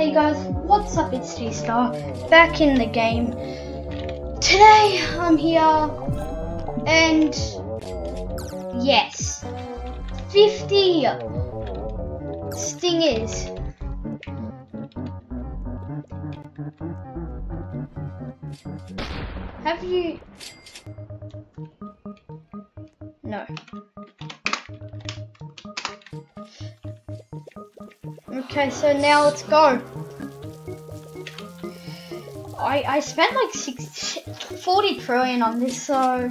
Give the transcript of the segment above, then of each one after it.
Hey guys, what's up? It's T-Star, back in the game. Today, I'm here, and yes, 50 stingers. Have you... No. Okay, so now let's go. I I spent like six, 40 trillion on this, so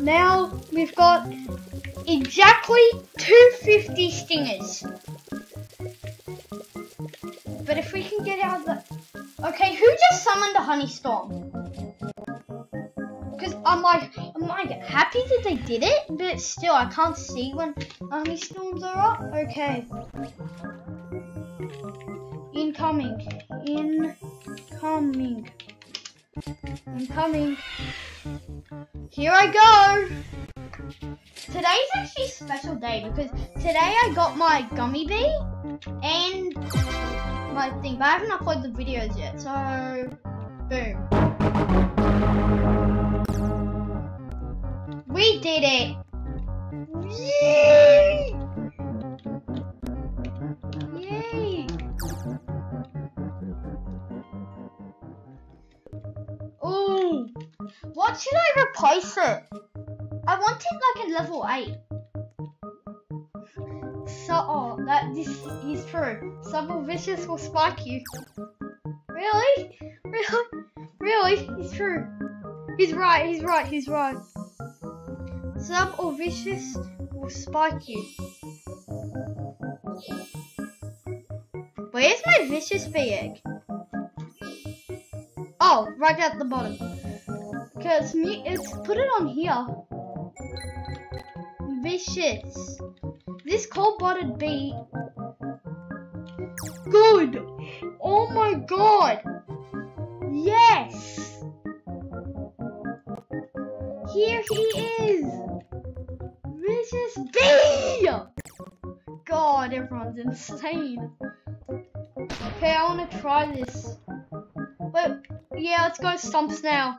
now we've got exactly 250 stingers. But if we can get out of the okay, who just summoned a honey storm? Because I'm like, I'm like happy that they did it, but still I can't see when honey storms are up. Okay. Incoming. Incoming. Incoming. Here I go. Today's actually a special day because today I got my gummy bee and my thing, but I haven't uploaded the videos yet, so boom. We did it! Yay! Ooh! What should I replace it? I want it like a level 8. So, oh, that this is true. Subtle Vicious will spike you. Really? Really? Really? He's true. He's right, he's right, he's right. Sub or Vicious will spike you. Where's my Vicious bee egg? Oh, right at the bottom. Cause me, it's put it on here. Vicious. This cold-blooded bee. Good. Oh my god. Yes. Here he is. Vicious bee. God, everyone's insane. Okay, I want to try this. Wait, yeah, let's go stumps now.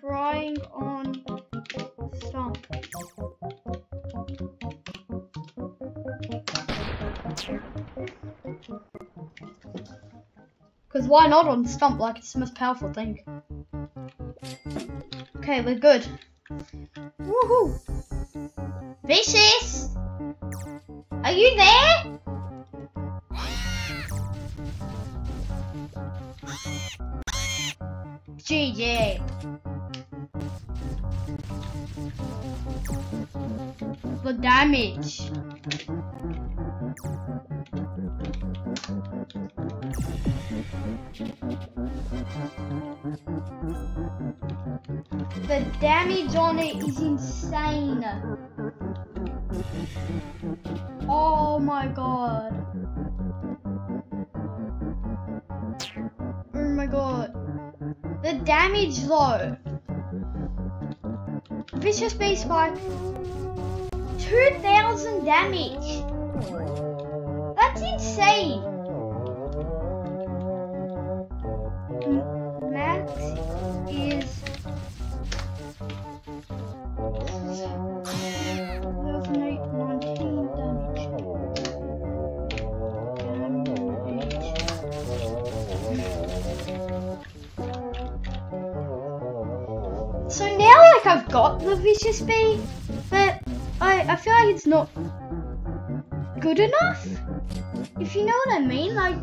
Trying on stump. Because why not on stump like it's the most powerful thing? Okay, we're good. Woohoo! Vicious! Are you there? For damage. The damage on it is insane. Oh my god. Oh my god. The damage though. Vicious Spike. 2000 damage. That's insane. Vicious Bee, but I, I feel like it's not good enough. If you know what I mean, like,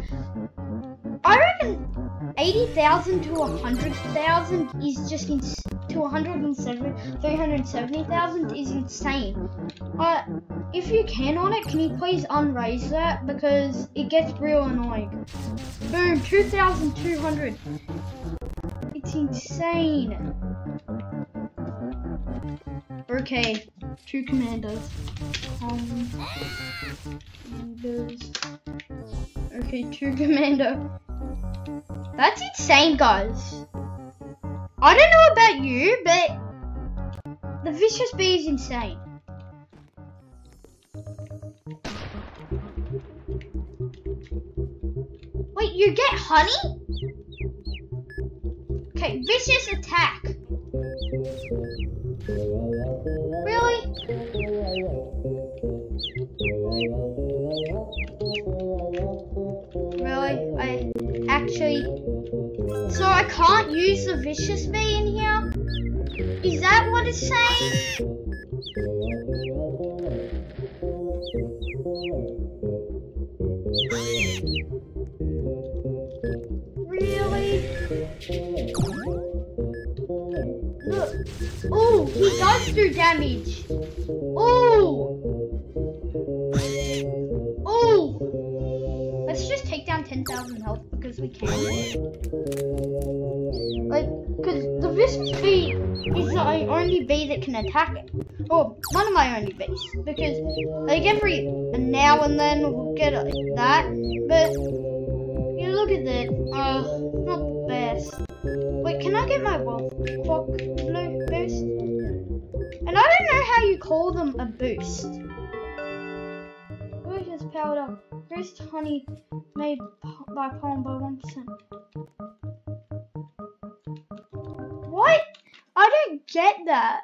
I reckon 80,000 to 100,000 is just to 170, 370,000 is insane. Uh, if you can Onett, can you please unraise that? Because it gets real annoying. Boom, 2,200. It's insane. Okay, two um, commandos. Okay, two commando. That's insane, guys. I don't know about you, but the vicious bee is insane. Wait, you get honey? Okay, vicious attack. Really? Really? I actually... So I can't use the vicious bee in here? Is that what it's saying? 10,000 health because we can. Like, because the vicious bee is the only bee that can attack it. Or one of my only bees. Because, like, every now and then we'll get that. But, you look at that. Uh, not the best. Wait, can I get my wealth clock blue boost? And I don't know how you call them a boost. Where is powered up? Boost honey made by pollen by 1%. What? I don't get that.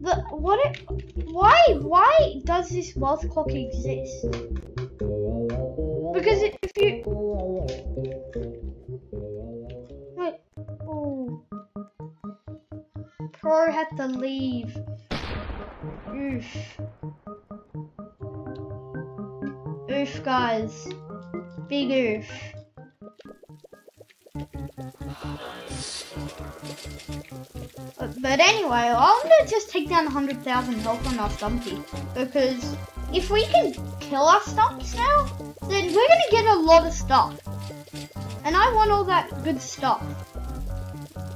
The what it why why does this wealth clock exist? Because if you wait oh Pro had to leave. Oof. Oof guys. Big oof. But anyway, I'm gonna just take down 100,000 health on our Stumpy. Because if we can kill our Stumps now, then we're gonna get a lot of stuff. And I want all that good stuff.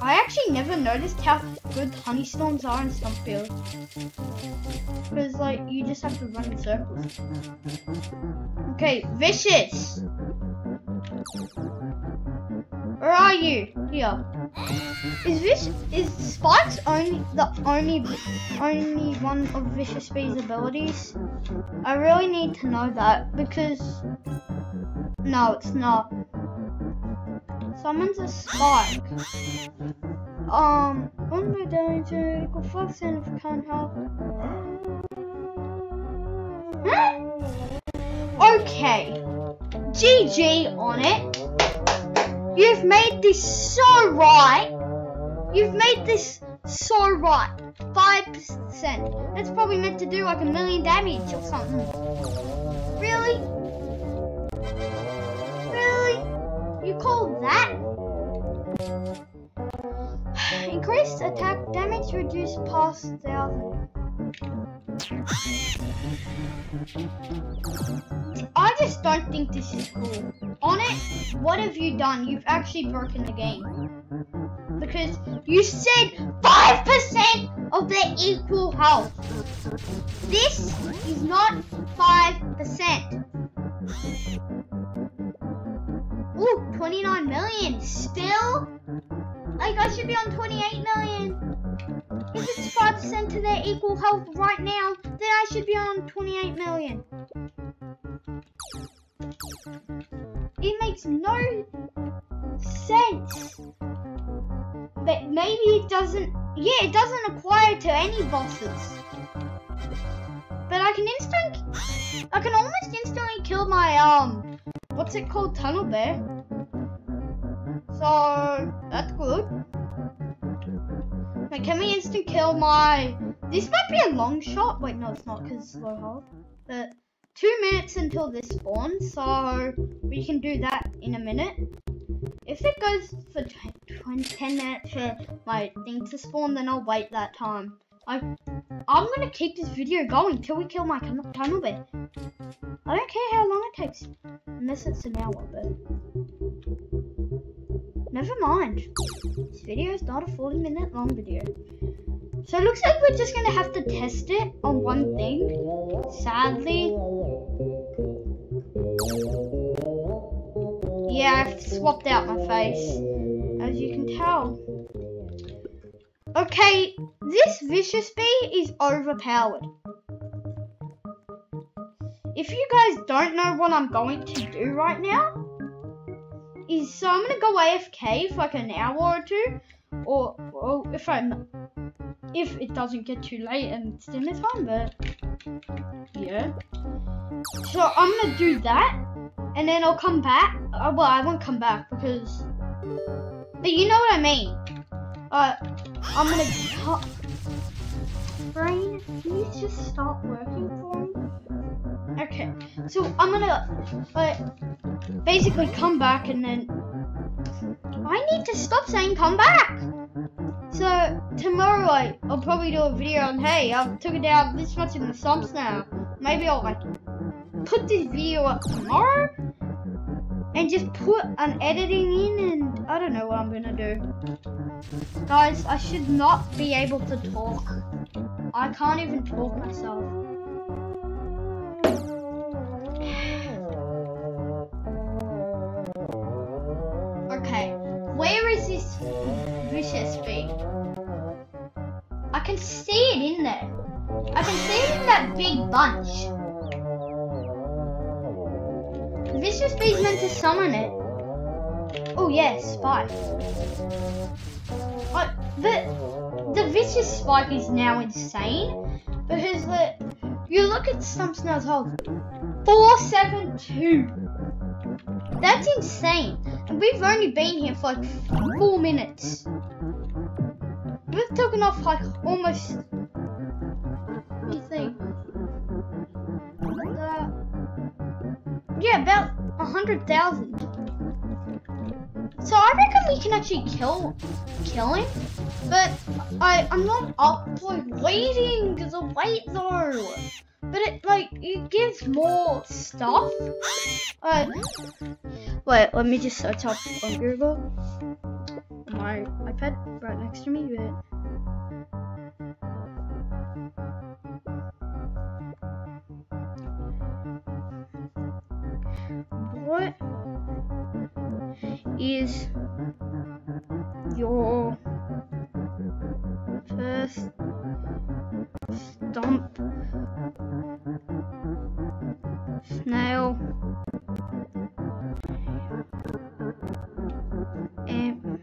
I actually never noticed how good honey storms are in Stumpfield. Because, like, you just have to run in circles. Okay, Vicious! Where are you? Here. Is this is Spike's only the only only one of Vicious Bee's abilities? I really need to know that because no, it's not. Summons a Spike. Um, on the danger equal five percent of current health. okay. GG Onett. You've made this so right. You've made this so right. 5%. That's probably meant to do like a million damage or something. Really? Call that? Increased attack damage reduced past 1000. I just don't think this is cool. Onett, what have you done? You've actually broken the game. Because you said 5% of their equal health. This is not 5%. Ooh, 29 million. Still? Like, I should be on 28 million. If it's 5% to their equal health right now, then I should be on 28 million. It makes no sense. But maybe it doesn't, yeah, it doesn't acquire to any bosses. But I can instant, I can almost instantly kill my, um, what's it called, tunnel bear. So, that's good. Wait, can we instant kill my... This might be a long shot. Wait, no, it's not because it's low health. But two minutes until this spawns, so we can do that in a minute. If it goes for 20, 10 minutes for my thing to spawn, then I'll wait that time. I, I'm gonna keep this video going till we kill my tunnel bear. I don't care how long it takes, unless it's an hour, but never mind. This video is not a 40 minute long video. So it looks like we're just gonna have to test it on one thing. Sadly. Yeah, I've swapped out my face. As you can tell. Okay, this Vicious Bee is overpowered. if you guys don't know what I'm going to do right now, is so I'm gonna go AFK for like an hour or two, or, or if I'm if it doesn't get too late and it's dinner time, but yeah. So I'm gonna do that, and then I'll come back. Uh, well, I won't come back because, but you know what I mean. Uh, I'm gonna. Brain, you just stop working for me? Okay, so I'm gonna uh, basically come back and then I need to stop saying come back. So tomorrow I, I'll probably do a video on hey I've took it down this much in the subs now. Maybe I'll like put this video up tomorrow and just put an editing in and I don't know what I'm gonna do. Guys, I should not be able to talk. I can't even talk myself. okay, where is this vicious bee? I can see it in there. I can see it in that big bunch. Vicious bee's meant to summon it. Oh yes, spike. Uh, the the vicious spike is now insane because the you look at Stump Snail's hold 472. That's insane. And we've only been here for like four minutes. We've taken off like almost what do you think? Uh, yeah, about a hundred thousand. So I reckon we can actually kill kill him. But I I'm not up like waiting the wait though. But it like it gives more stuff. Uh, wait, let me just search up on Google. My iPad right next to me. But what is your stump snail. Um,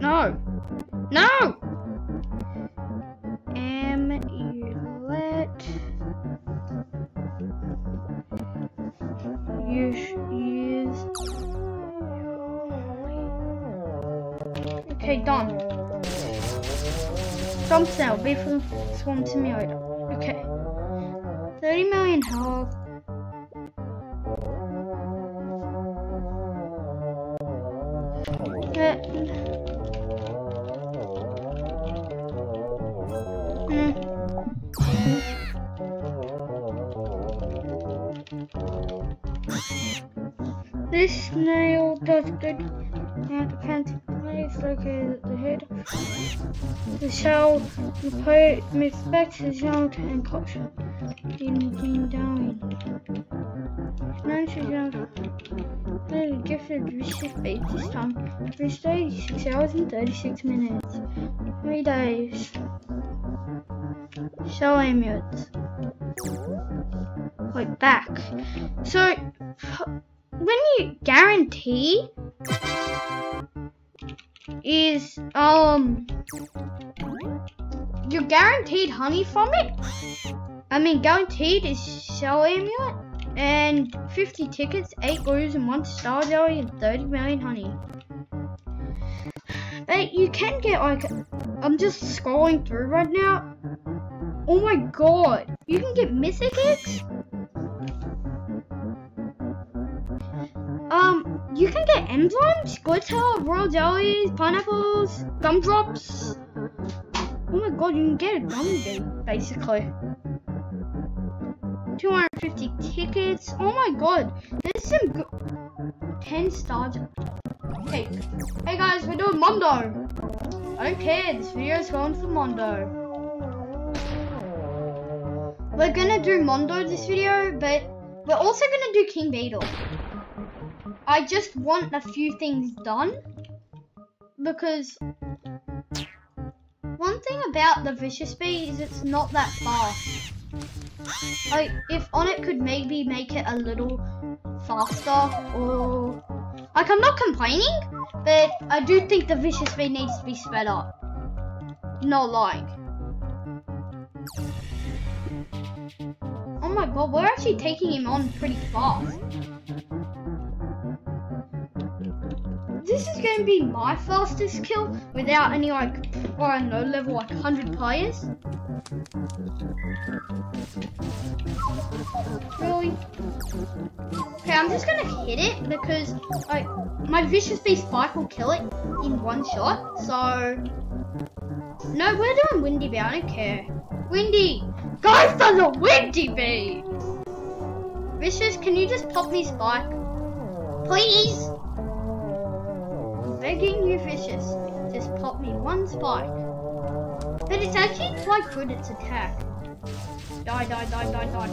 no. No! Amulet. You use okay done Stump snail, be from Swarm Simulator. Okay. 30 million health. Uh, mm. This snail does good Poet respects his young and culture. Dong. None should young. The gifted bait this time. Reached 36 hours and 36 minutes. Three days. Shell amulets. Like back. So when you guarantee is um you're guaranteed honey from it. I mean guaranteed is shell amulet and 50 tickets, 8 glues and 1 star jelly and 30 million honey. But you can get like I'm just scrolling through right now. Oh my god, you can get mythic eggs? Um, you can get emblems, glitter, royal jellies, pineapples, gumdrops. God, you can get a gummy basically. 250 tickets. Oh my god, there's some good 10 stars. Okay, hey guys, we're doing Mondo. I don't care, this video is going for Mondo. We're gonna do Mondo this video, but we're also gonna do King Beetle. I just want a few things done because one thing about the Vicious Bee is it's not that fast. like if Onett could maybe make it a little faster or like I'm not complaining, but I do think the vicious Bee needs to be sped up. Not lying. Oh my god, we're actually taking him on pretty fast. This is going to be my fastest kill without any like, or I know, level like 100 players. Really? Okay, I'm just gonna hit it because like my vicious beast spike will kill it in one shot. So no, we're doing windy bee. I don't care. Windy, go for the windy bee. Vicious, can you just pop me spike, please? Begging you, Vicious, just pop me one spike. But it's actually quite good its attack. Die, die, die, die, die.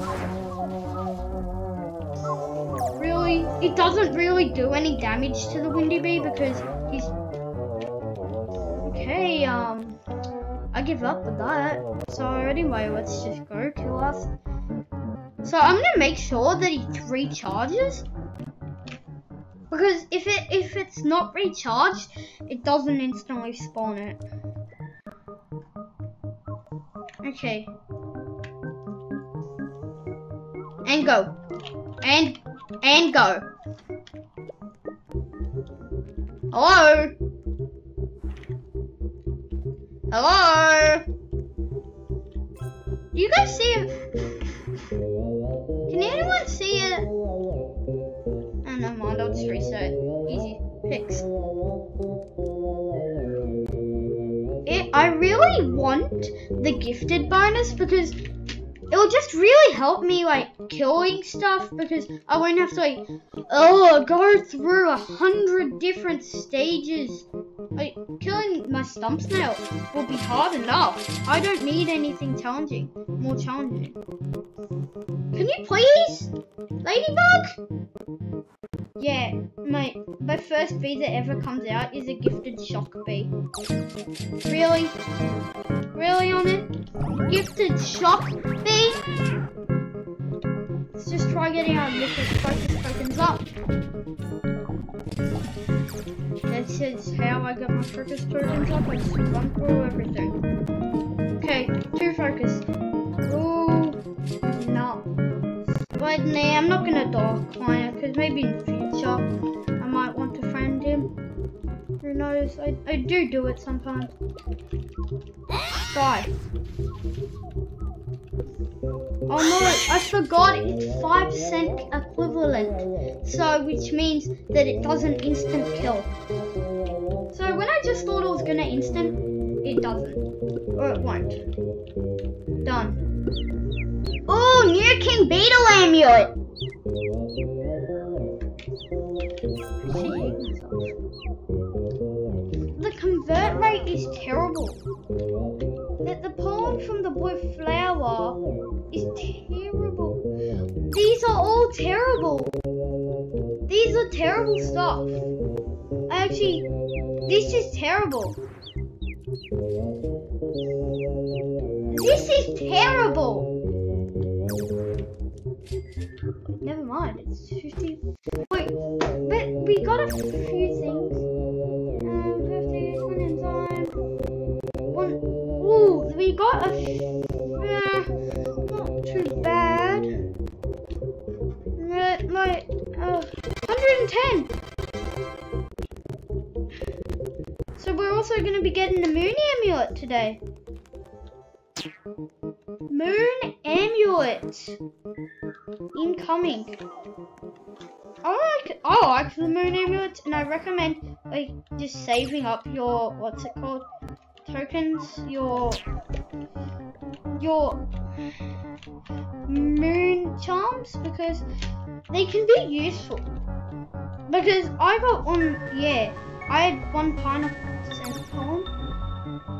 Really? It doesn't really do any damage to the Windy Bee because he's... Okay, um... I give up with that. So anyway, let's just go kill us. So I'm gonna make sure that he recharges because if it if it's not recharged, it doesn't instantly spawn it. Okay. And go. And and go. Hello? Hello? Do you guys see It, eh, I really want the gifted bonus because it will just really help me like killing stuff because I won't have to like oh go through a hundred different stages. Like killing my stump snail will be hard enough. I don't need anything challenging, more challenging. Can you please, Ladybug? Yeah, my my first bee that ever comes out is a gifted shock bee. Really? Really Onett? Gifted shock bee? Let's just try getting our liquid focus tokens up. This is how I got my focus tokens up. I just run through everything. Okay, two focus. Ooh, no. But nah, I'm not gonna dark client because maybe in future I might want to friend him. Who knows? I, I do do it sometimes. Die. Oh no, I forgot it's 5% equivalent. So, which means that it doesn't instant kill. So when I just thought it was gonna instant, it doesn't. Or it won't. Done. Oh, Near King Beetle Amulet! The convert rate is terrible. That the pollen from the blue flower is terrible. These are all terrible. These are terrible stuff. Actually, this is terrible. This is terrible. Never mind, it's 50. We got a few things. Um, 50, one enzyme. One. Ooh, we got a. Uh, not too bad. But, like, uh, 110. So we're also going to be getting the moon amulet today. Moon amulet incoming. I like oh, I like the moon amulet, and I recommend like just saving up your what's it called tokens, your your moon charms because they can be useful. Because I got one, yeah, I had one pineapple cent pollen,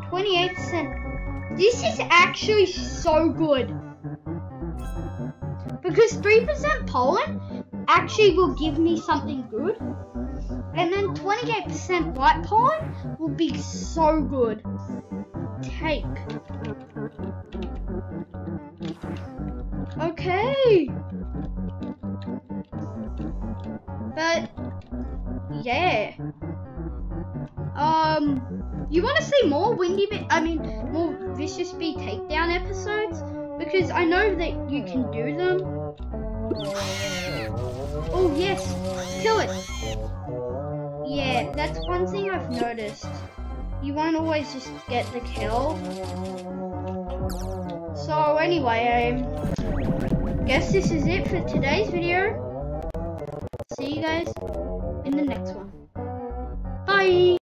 28 cent this is actually so good. Because 3% pollen actually will give me something good. And then 28% white pollen will be so good. Take. Okay. But yeah. Um, you want to see more Windy Bit? I mean, more Vicious Bee takedown episodes because I know that you can do them. Oh yes, kill it. Yeah, that's one thing I've noticed. You won't always just get the kill. So anyway, I guess this is it for today's video. See you guys in the next one. Bye!